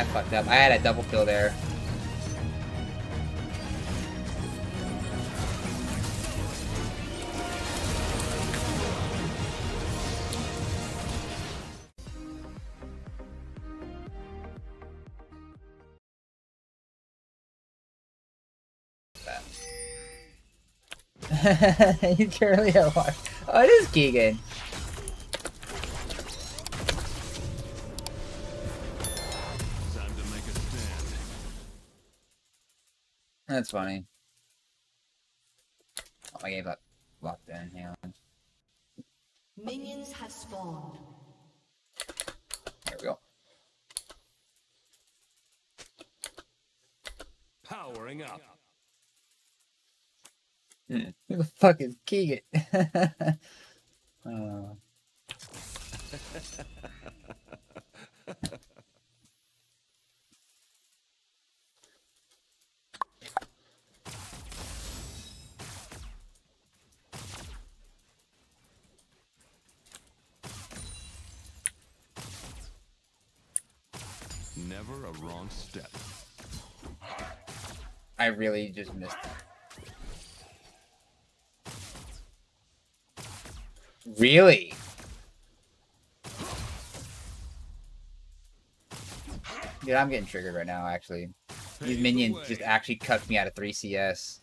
I fucked up. I had a double kill there. you currently have one. Oh, it is Keegan. That's funny. Oh, my game's locked, locked in. Hang on. Minions have spawned. There we go. Powering up. Who the fuck is Keegan? uh, Never a wrong step. I really just missed. Really? Dude, I'm getting triggered right now, actually. These the minions just actually cut me out of 3 CS.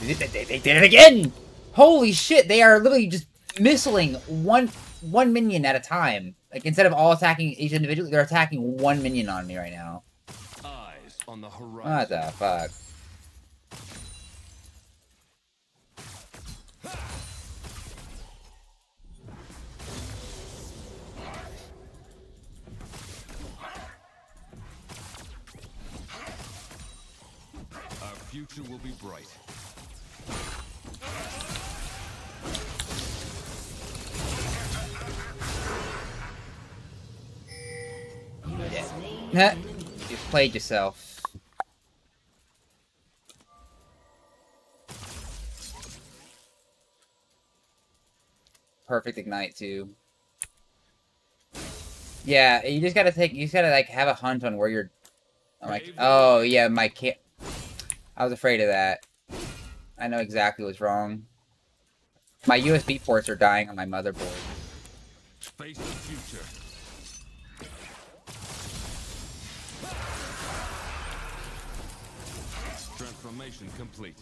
They did it again! Holy shit, they are literally just missiling one one minion at a time. Like, instead of all attacking each individually, they're attacking one minion on me right now. Eyes on the What the fuck? Our future will be bright. Heh. You played yourself. Perfect ignite too. Yeah, you just gotta take. You just gotta like have a hunt on where you're. I'm like, oh yeah, my ca I was afraid of that. I know exactly what's wrong. My USB ports are dying on my motherboard. Face the future. Transformation complete.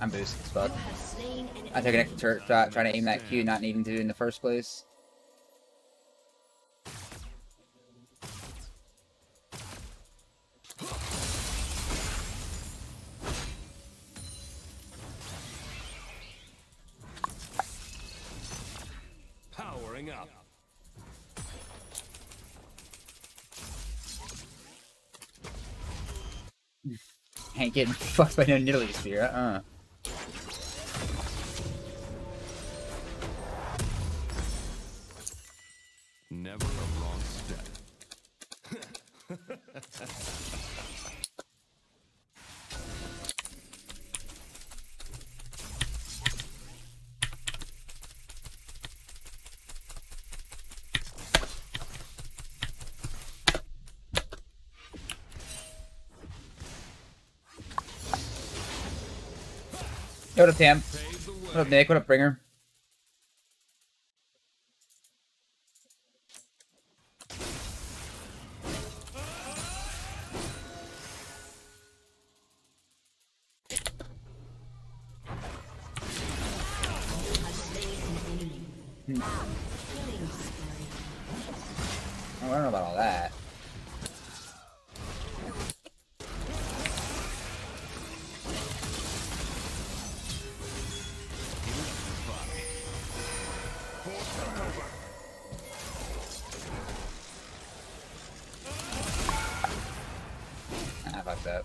I'm boosted as fuck. You have slain an I took an extra turret shot trying to aim that Q, not needing to in the first place. Ain't getting fucked by no Nidalee Spear, uh-uh. Never a wrong step. Yo, what up, Tam? What up, Nick? What up, Bringer? Oh, I don't know about all that. That.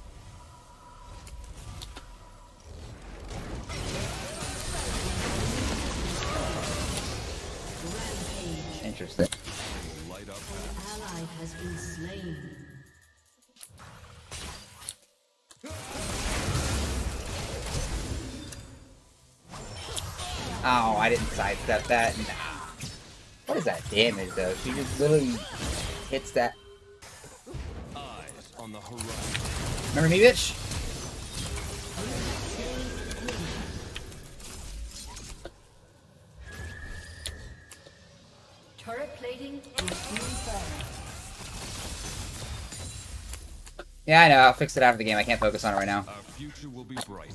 Interesting. Oh, I didn't sidestep that. Nah. What is that damage though? She just literally hits that. Eyes on the horizon. Remember me, bitch? Turret plating will soon fall. Yeah, I know. I'll fix it after the game. I can't focus on it right now. Our future will be bright.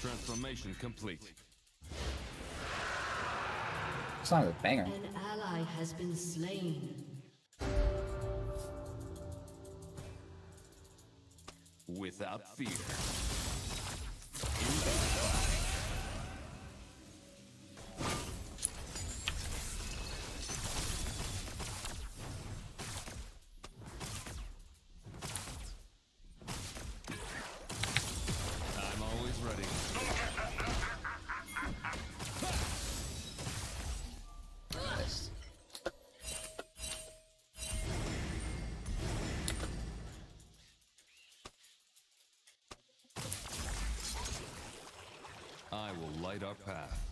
Transformation complete. Song is a banger. An ally has been slain. Without fear. I will light our path.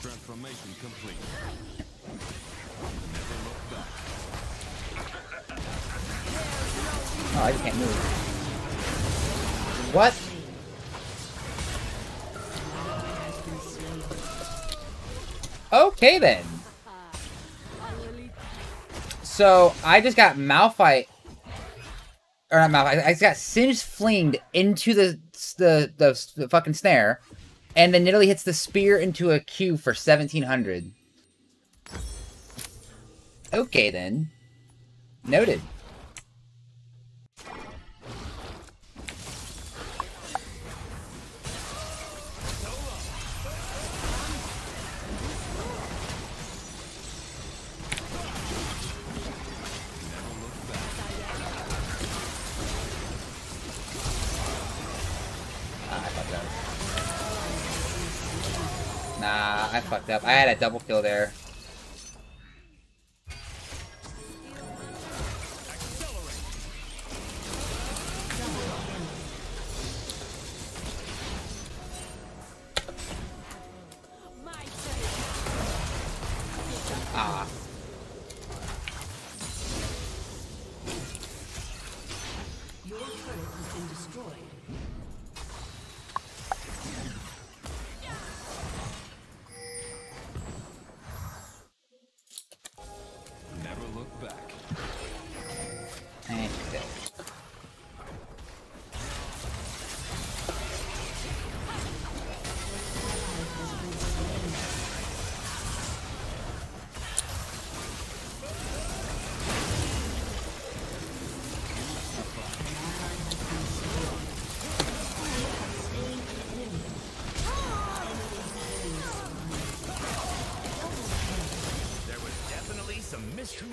Transformation complete. Never look back. Oh, I can't move. What? Okay then. So I just got Malphite, or not Malphite. I just got Singed flinged into the the the, the fucking snare, and then literally hits the spear into a Q for seventeen hundred. Okay then. Noted. Nah, I fucked up. I had a double kill there.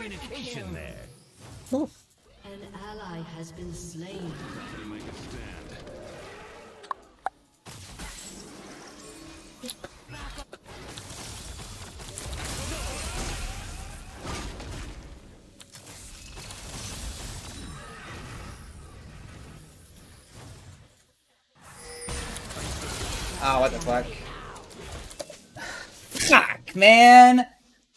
Miscommunication there. An ally has been slain. To make a stand. Oh, what the fuck? Fuck, man!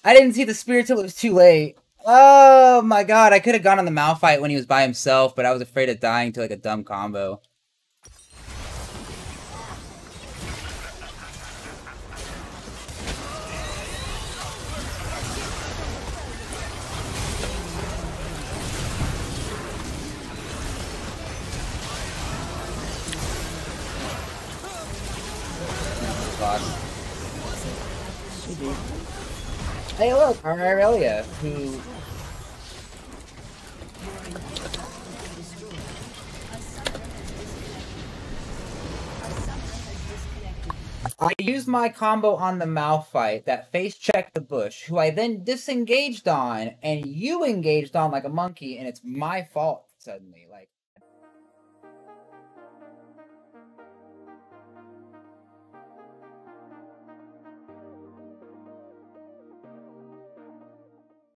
I didn't see the spear till it was too late. Oh my god, I could have gone on the Malphite when he was by himself, but I was afraid of dying to like a dumb combo. Fuck. Hey, look, our Irelia, who I used my combo on the Malphite that face checked the bush, who I then disengaged on, and you engaged on like a monkey, and it's my fault suddenly. Like,